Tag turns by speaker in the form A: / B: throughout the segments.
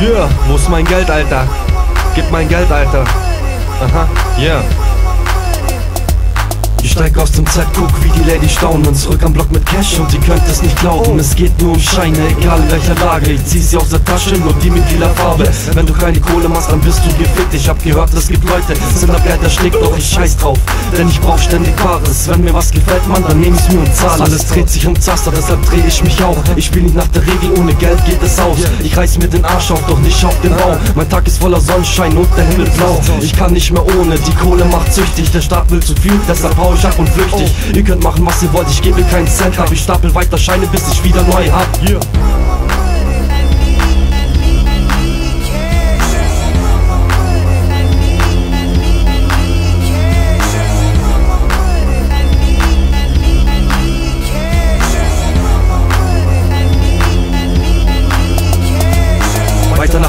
A: Yeah, wo ist mein Geld, Alter? Gib mein Geld, Alter. Aha, yeah.
B: Steig aus dem Z, guck wie die Lady staunen. Zurück am Block mit Cash und ihr könnt es nicht glauben. Es geht nur um Scheine, egal in welcher Lage. Ich zieh sie aus der Tasche, nur die mit lila Farbe. Wenn du keine Kohle machst, dann bist du gefickt Ich hab gehört, es gibt Leute, sind ab Geld erstickt Doch ich scheiß drauf, denn ich brauch ständig Wahres. Wenn mir was gefällt, man, dann nehm ich's mir und zahl Alles dreht sich um Zaster, deshalb dreh ich mich auch Ich spiel nicht nach der Regel, ohne Geld geht es aus. Ich reiß mir den Arsch auf, doch nicht auf den Bau Mein Tag ist voller Sonnenschein und der Himmel blau. Ich kann nicht mehr ohne, die Kohle macht süchtig. Der Staat will zu viel, deshalb hau ich ab und flüchtig Ihr könnt machen, was ihr wollt, ich gebe keinen Cent ab. Ich stapel weiter Scheine, bis ich wieder neu hab.
A: Yeah.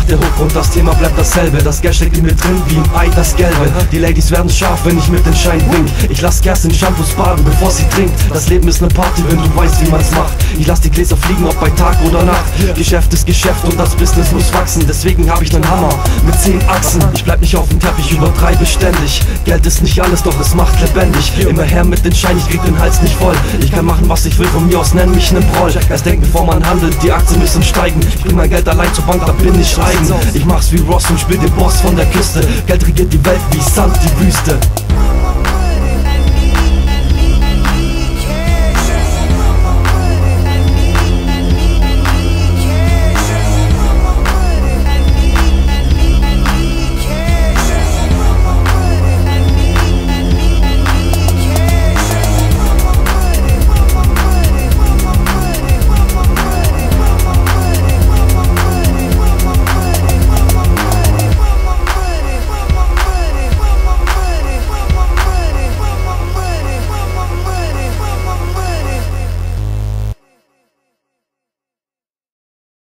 B: Nach der Hook und das Thema bleibt dasselbe. Das Geld steckt in mir drin wie im Ei das Gelbe. Die Ladies werden scharf, wenn ich mit den Schein wink. Ich lass Gerst in Shampoos baden, bevor sie trinkt. Das Leben ist ne Party, wenn du weißt, wie man's macht. Ich lass die Gläser fliegen, ob bei Tag oder Nacht. Geschäft ist Geschäft und das Business muss wachsen. Deswegen hab ich nen Hammer mit zehn Achsen. Ich bleib nicht auf dem Teppich, übertreibe ständig. Geld ist nicht alles, doch es macht lebendig. Immer her mit den Schein, ich krieg den Hals nicht voll. Ich kann machen, was ich will, von mir aus nenn mich nen Proll. Erst denken, bevor man handelt, die Aktien müssen steigen. Ich bring mein Geld allein zur Bank, da bin ich eigen Ich mach's wie Ross und spiel den Boss von der Küste. Geld regiert die Welt wie Sand die Wüste